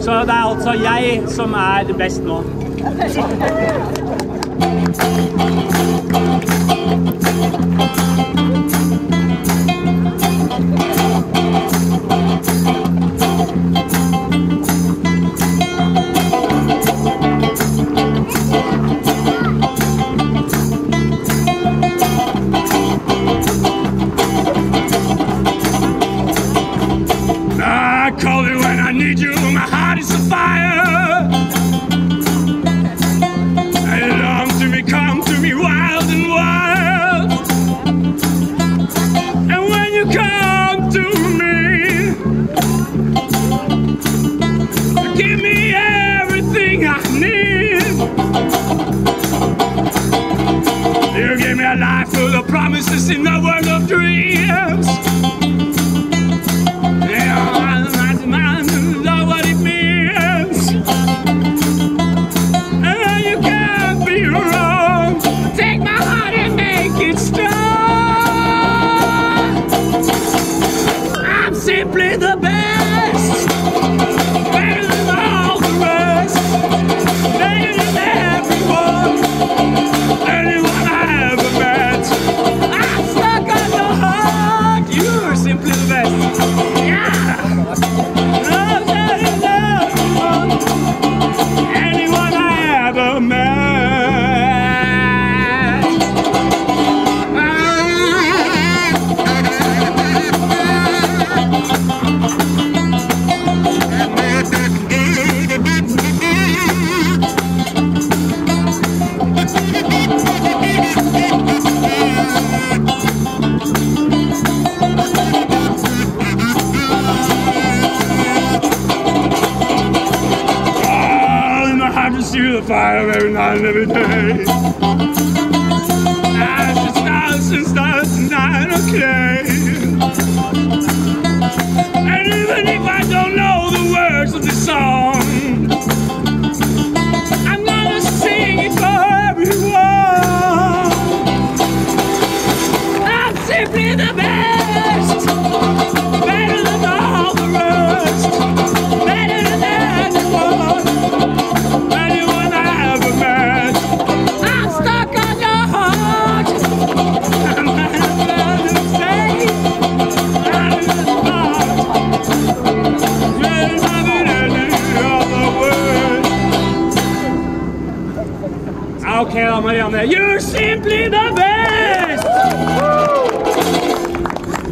Så det er altså jeg som er best nå. I call you when I need you, my heart. promises in the world of dreams. Yeah, I what it means. And you can't be wrong. Take my heart and make it. I'm simply the best. Oh, see the fire every night and every day. please, count. Right on that. You're simply the best!